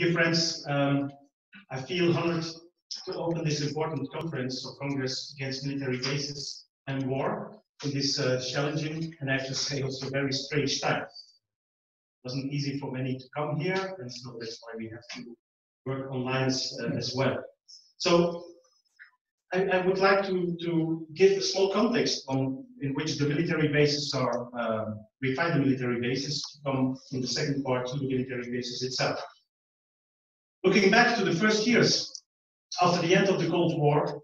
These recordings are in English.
Dear friends, um, I feel honored to open this important conference of Congress against military bases and war in this uh, challenging and I have to say also very strange time. It wasn't easy for many to come here, and so that's why we have to work online uh, as well. So I, I, would like to, to give a small context on in which the military bases are, um, we find the military bases come in the second part to the military bases itself. Looking back to the first years after the end of the Cold War,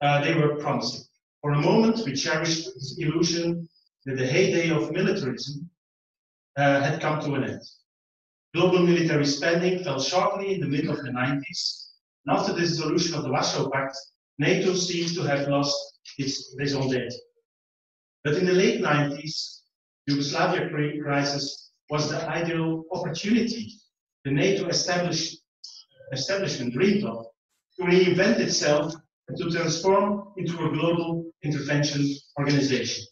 uh, they were promising. For a moment, we cherished this illusion that the heyday of militarism uh, had come to an end. Global military spending fell sharply in the mid of the 90s, and after the dissolution of the Warsaw Pact, NATO seems to have lost its raison d'etre. But in the late 90s, Yugoslavia crisis was the ideal opportunity the NATO establishment of to reinvent itself and to transform into a global intervention organization.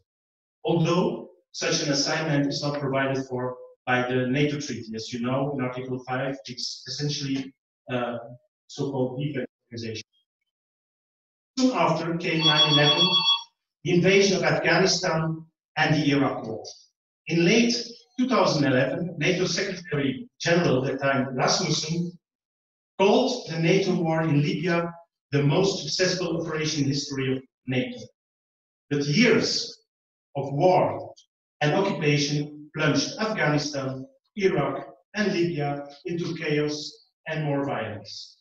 Although such an assignment is not provided for by the NATO treaty. As you know, in Article 5, it's essentially a so-called defense organization. Soon after came 9-11, the invasion of Afghanistan and the Iraq War. In late 2011, NATO Secretary General at the time, Rasmussen, called the NATO war in Libya the most successful operation in history of NATO. But years of war and occupation plunged Afghanistan, Iraq, and Libya into chaos and more violence.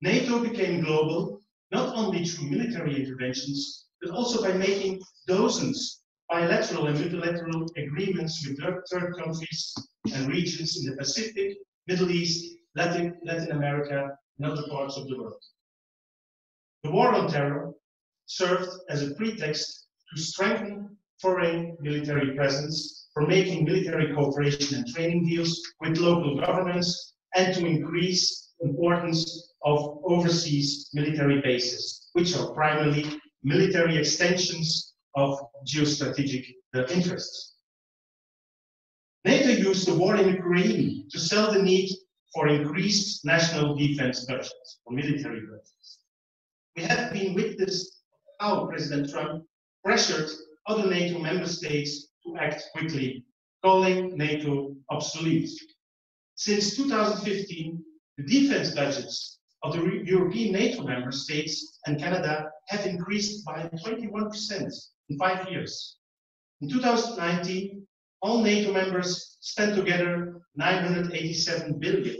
NATO became global not only through military interventions, but also by making dozens bilateral and multilateral agreements with third countries and regions in the Pacific, Middle East, Latin, Latin America, and other parts of the world. The war on terror served as a pretext to strengthen foreign military presence, for making military cooperation and training deals with local governments, and to increase importance of overseas military bases, which are primarily military extensions of geostrategic interests. NATO used the war in Ukraine to sell the need for increased national defense budgets, or military budgets. We have been witness how President Trump pressured other NATO member states to act quickly, calling NATO obsolete. Since 2015, the defense budgets of the European NATO member states and Canada have increased by 21% in five years. In 2019, all NATO members spent together 987 billion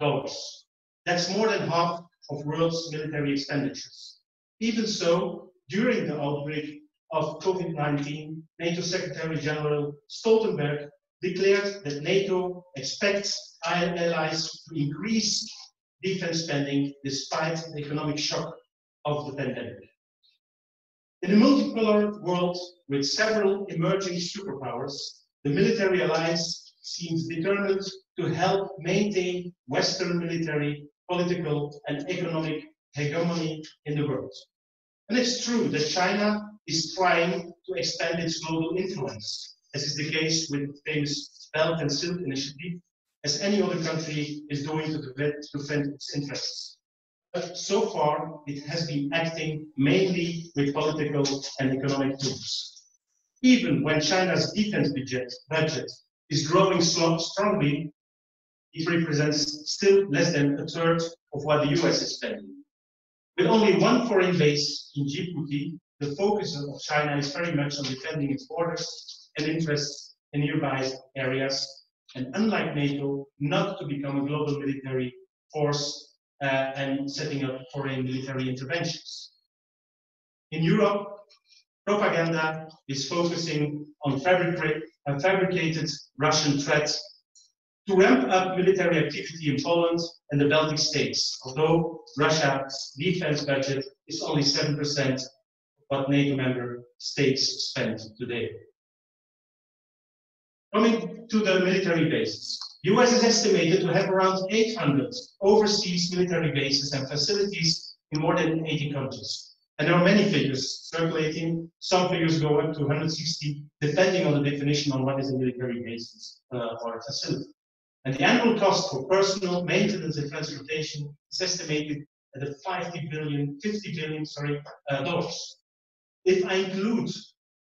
dollars. That's more than half of world's military expenditures. Even so, during the outbreak of COVID-19, NATO Secretary General Stoltenberg declared that NATO expects allies to increase defense spending despite the economic shock of the pandemic. In a multipolar world with several emerging superpowers, the military alliance seems determined to help maintain Western military, political, and economic hegemony in the world. And it's true that China is trying to expand its global influence, as is the case with the famous Belt and Silk Initiative, as any other country is doing to defend its interests. But so far, it has been acting mainly with political and economic tools. Even when China's defense budget, is growing strongly, it represents still less than a third of what the US is spending. With only one foreign base in Djibouti, the focus of China is very much on defending its borders and interests in nearby areas, and unlike NATO, not to become a global military force uh, and setting up foreign military interventions. In Europe, propaganda is focusing on uh, fabricated Russian threats to ramp up military activity in Poland and the Baltic states, although Russia's defense budget is only 7% of what NATO member states spend today. Coming to the military bases. The US is estimated to have around 800 overseas military bases and facilities in more than 80 countries. And there are many figures circulating. Some figures go up to 160, depending on the definition on what is a military base uh, or a facility. And the annual cost for personal maintenance and transportation is estimated at a 50 billion, 50 billion, sorry, uh, dollars. If I include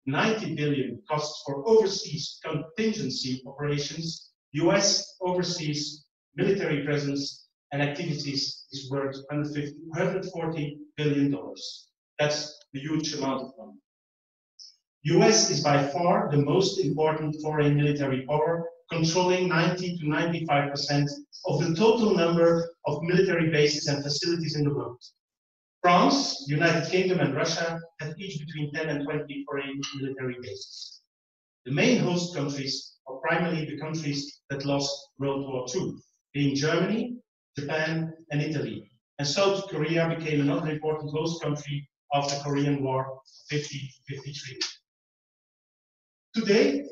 90 billion costs for overseas contingency operations, US overseas military presence and activities is worth 140 billion dollars. That's a huge amount of money. US is by far the most important foreign military power, controlling 90 to 95% of the total number of military bases and facilities in the world. France, United Kingdom, and Russia have each between 10 and 20 foreign military bases. The main host countries are primarily the countries that lost World War II, being Germany, Japan, and Italy. And South Korea became another important host country after the Korean War of 1953. Today,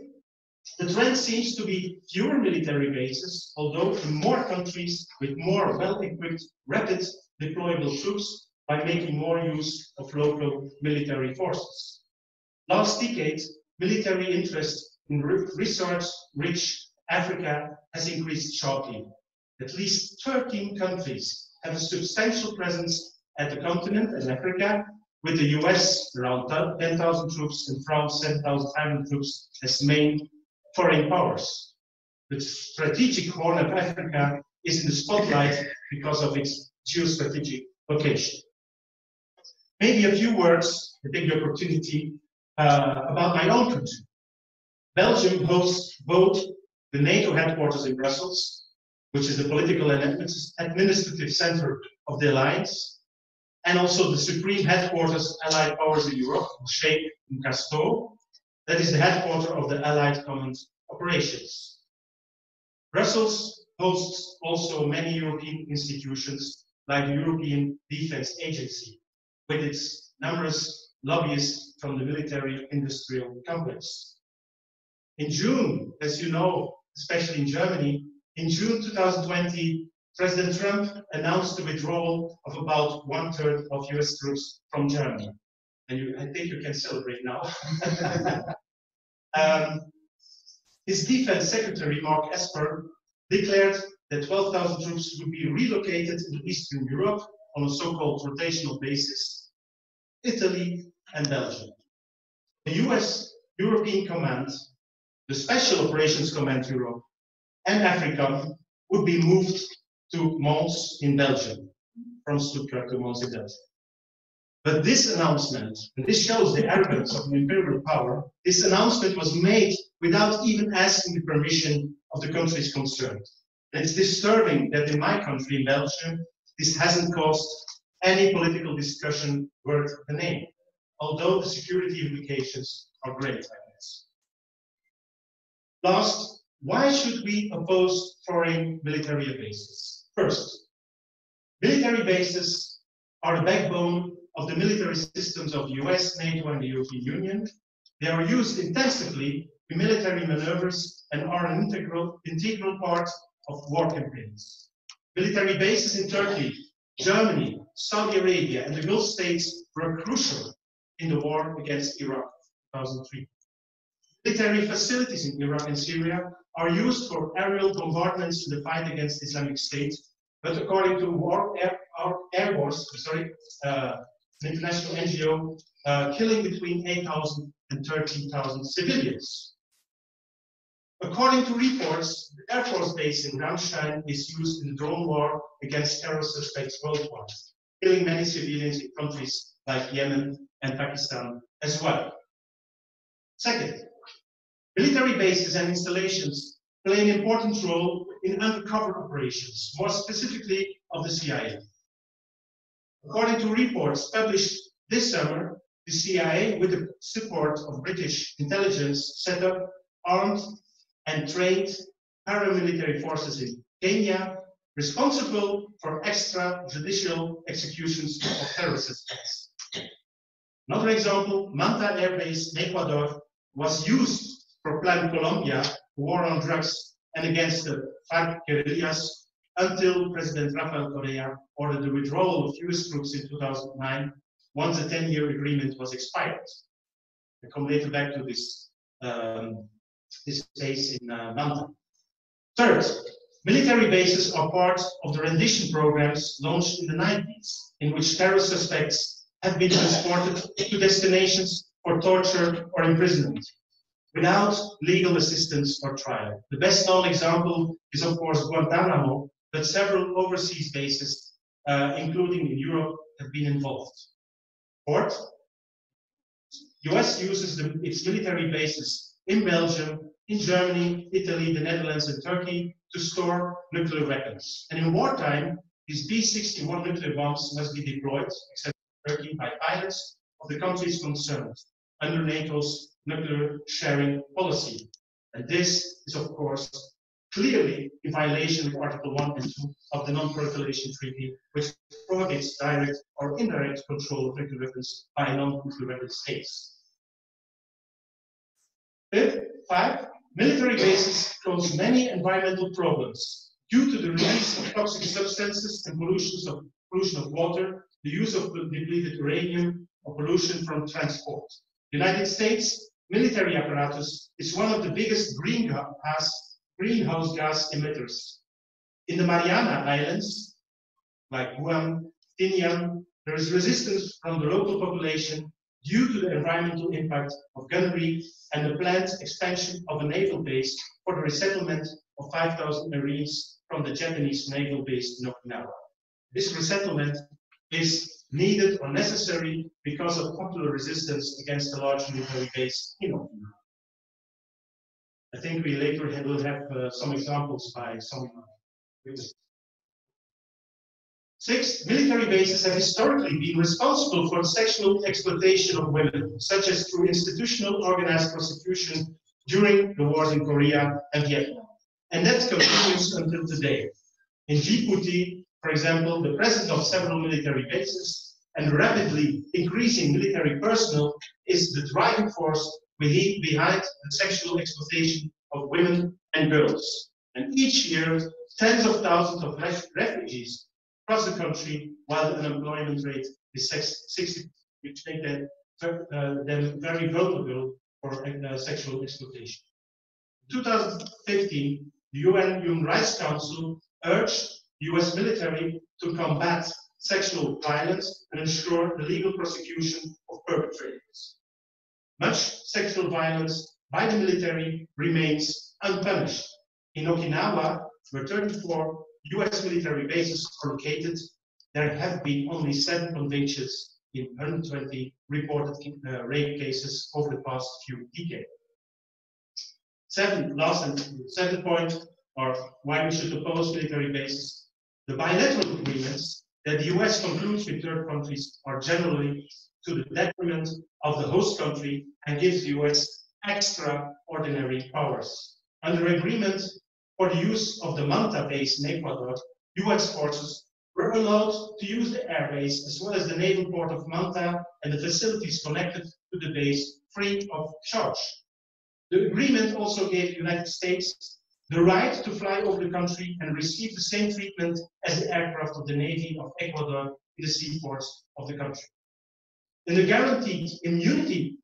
the trend seems to be fewer military bases, although more countries with more well-equipped, rapid deployable troops by making more use of local military forces. Last decade, military interest in resource-rich Africa has increased sharply. At least 13 countries have a substantial presence at the continent and Africa, with the US around 10,000 troops and France 7,500 troops as main foreign powers. The strategic horn of Africa is in the spotlight because of its geostrategic location. Maybe a few words, I take the opportunity, uh, about my own country. Belgium hosts both the NATO headquarters in Brussels, which is the political and administrative center of the alliance, and also the supreme headquarters Allied powers in Europe, Shape in Casteau, that is the headquarters of the Allied Command Operations. Brussels hosts also many European institutions like the European Defence Agency, with its numerous lobbyists from the military industrial complex. In June, as you know, especially in Germany, in June 2020, President Trump announced the withdrawal of about one third of US troops from Germany. And you, I think you can celebrate now. um, his defense secretary, Mark Esper, declared that 12,000 troops would be relocated in Eastern Europe on a so-called rotational basis, Italy and Belgium. The US European Command, the Special Operations Command Europe, and Africa would be moved to Mons in Belgium, from Stuttgart to Mons in Belgium. But this announcement, and this shows the arrogance of an imperial power, this announcement was made without even asking the permission of the countries concerned. And it's disturbing that in my country, Belgium, this hasn't caused any political discussion worth the name, although the security implications are great, I guess. Last, why should we oppose foreign military bases? First, military bases are the backbone of the military systems of the US, NATO, and the European Union. They are used intensively in military maneuvers and are an integral, integral part of war campaigns. Military bases in Turkey, Germany, Saudi Arabia, and the Gulf states were crucial in the war against Iraq in 2003. Military facilities in Iraq and Syria are used for aerial bombardments in the fight against Islamic State, but according to War Air, Air Force, sorry, uh, an international NGO, uh, killing between 8,000 and 13,000 civilians. According to reports, the Air Force base in Ramstein is used in drone war against terror suspects worldwide, killing many civilians in countries like Yemen and Pakistan as well. Second, military bases and installations play an important role in undercover operations, more specifically of the CIA. According to reports published this summer, the CIA, with the support of British intelligence, set up armed and trained paramilitary forces in Kenya, responsible for extrajudicial executions of terrorist suspects. Another example, Manta Air Base in Ecuador was used for Plan Colombia, war on drugs and against the FARC guerrillas until President Rafael Correa ordered the withdrawal of US troops in 2009 once the 10-year agreement was expired. I come later back to this, um, this case in uh, Manta. Third, military bases are part of the rendition programs launched in the 90s, in which terror suspects have been transported to destinations for torture or imprisonment without legal assistance or trial. The best known example is, of course, Guantanamo, but several overseas bases, uh, including in Europe, have been involved. Fourth, US uses the, its military bases in Belgium, in Germany, Italy, the Netherlands, and Turkey to store nuclear weapons. And in wartime, these B-61 nuclear bombs must be deployed, except Turkey, by pilots of the countries concerned under NATO's nuclear sharing policy. And this is, of course, clearly in violation of Article 1 and 2 of the Non-Proliferation Treaty, which prohibits direct or indirect control of nuclear weapons by non-nuclear weapon states. Fifth, five, military bases cause many environmental problems due to the release of toxic substances and pollution of, pollution of water, the use of depleted uranium, or pollution from transport. The United States military apparatus is one of the biggest greenhouse, gas emitters. In the Mariana Islands, like Guam, Tinian, there is resistance from the local population due to the environmental impact of gunnery and the planned expansion of a naval base for the resettlement of 5,000 Marines from the Japanese naval base in Okinawa. This resettlement is needed or necessary because of popular resistance against the large military base in Okinawa. I think we later will have uh, some examples by some witnesses. Six, military bases have historically been responsible for sexual exploitation of women, such as through institutional organized prostitution during the wars in Korea and Vietnam. And that continues until today. In Djibouti, for example, the presence of several military bases and rapidly increasing military personnel is the driving force behind the sexual exploitation of women and girls. And each year, tens of thousands of refugees across the country, while the unemployment rate is 60, which make them, uh, them very vulnerable for uh, sexual exploitation. In 2015, the UN Human Rights Council urged US military to combat sexual violence and ensure the legal prosecution of perpetrators. Much sexual violence by the military remains unpunished. In Okinawa, where 34 US military bases are located, there have been only seven convictions in 120 reported uh, rape cases over the past few decades. Seven, last and second point, or why we should oppose military bases. The bilateral agreements that the US concludes with third countries are generally to the detriment of the host country and gives the US extraordinary powers. Under agreement for the use of the Manta base in Ecuador, US forces were allowed to use the airbase as well as the naval port of Manta and the facilities connected to the base free of charge. The agreement also gave the United States the right to fly over the country and receive the same treatment as the aircraft of the Navy of Ecuador in the seaports of the country. And the guaranteed immunity,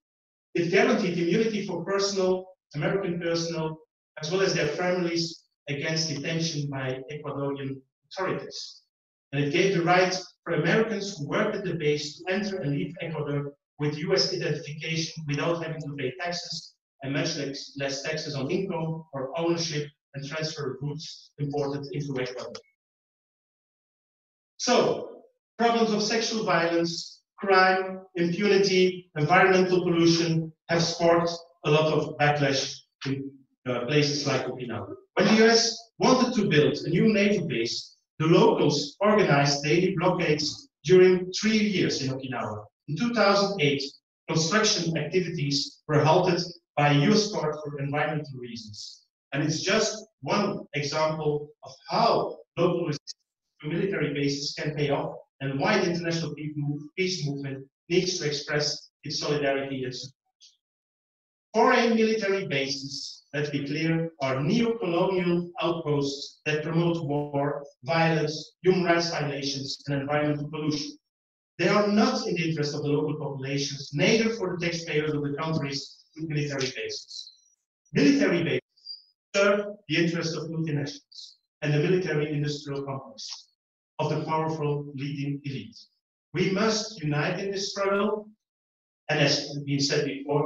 it guaranteed immunity for personnel, American personnel, as well as their families against detention by Ecuadorian authorities. And it gave the right for Americans who worked at the base to enter and leave Ecuador with US identification without having to pay taxes and much less taxes on income or ownership and transfer goods imported into Ecuador. So, problems of sexual violence, crime, impunity, environmental pollution have sparked a lot of backlash in uh, places like Okinawa. When the US wanted to build a new naval base, the locals organized daily blockades during three years in Okinawa. In 2008, construction activities were halted by US court for environmental reasons. And it's just one example of how local resistance to military bases can pay off and why the international peace movement needs to express its solidarity and support. Foreign military bases, let's be clear, are neo-colonial outposts that promote war, violence, human rights violations, and environmental pollution. They are not in the interest of the local populations, neither for the taxpayers of the countries with military bases. Military bases serve the interests of multinationals. and the military industrial complex of the powerful leading elite. We must unite in this struggle, and as been said before,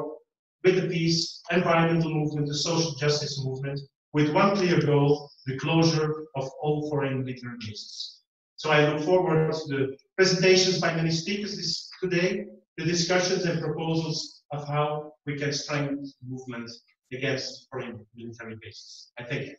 with the peace, environmental movement, the social justice movement, with one clear goal, the closure of all foreign military bases. So I look forward to the presentations by many speakers this, today, the discussions and proposals of how we can strengthen the movement against foreign military bases. I thank you.